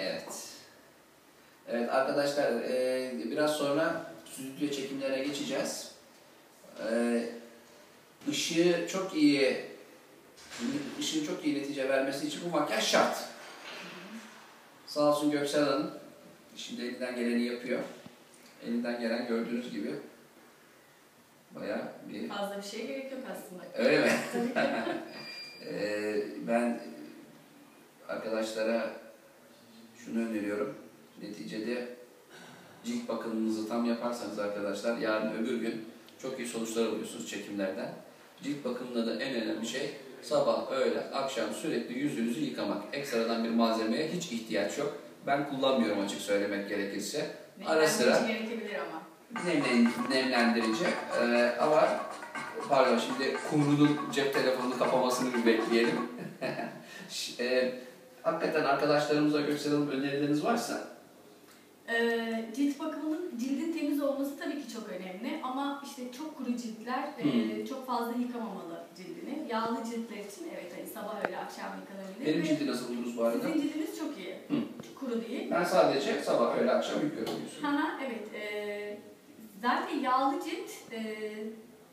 Evet. Evet arkadaşlar e, biraz sonra stüdyo çekimlere geçeceğiz. E, ışığı çok iyi ışığı çok iyi netice vermesi için bu makyaj şart. Sağ olsun Göksel Hanım şimdi elinden geleni yapıyor. Elinden gelen gördüğünüz gibi bayağı bir Fazla bir şeye gerek yok aslında. öyle mi? Tabii ki. Ee, ben arkadaşlara şunu öneriyorum. Neticede cilt bakımınızı tam yaparsanız arkadaşlar yarın öbür gün çok iyi sonuçlar alıyorsunuz çekimlerden. Cilt bakımında da en önemli şey sabah, öğle, akşam sürekli yüzünüzü yıkamak. Ekstradan bir malzemeye hiç ihtiyaç yok. Ben kullanmıyorum açık söylemek gerekirse. Ara sıra nemlen, nemlendirici Ee, ama pardon şimdi kumrunun cep telefonunu kapamasını bir bekleyelim. Ş- e, hakikaten arkadaşlarımıza gösterelim önerileriniz varsa Ee, cilt bakımının cildin temiz olması tabii ki çok önemli ama işte çok kuru ciltler e, Hmm. çok fazla yıkamamalı cildini. Yağlı ciltler için evet hani sabah öğle akşam yıkanabilir. benim cildi nasıl buluruz bu arada? Sizin cildiniz çok iyi. Hı. Çok kuru değil. Ben sadece sabah öğle akşam yıkıyorum diyorsun. Haha, evet. e, zaten yağlı cilt e,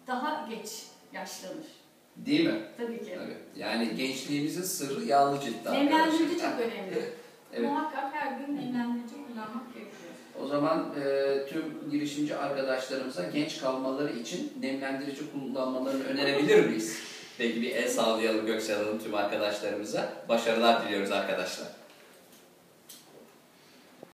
daha geç yaşlanır. Değil mi? Tabii ki. Tabii. Yani gençliğimizin sırrı yağlı ciltte Nemlendirici çok önemli. Evet. Muhakkak her gün nemlendirici kullanmak gerekiyor. O zaman e, tüm girişimci arkadaşlarımıza genç kalmaları için nemlendirici kullanmalarını önerebilir miyiz? Peki bir el sağlayalım Göksel Hanım tüm arkadaşlarımıza. Başarılar diliyoruz arkadaşlar.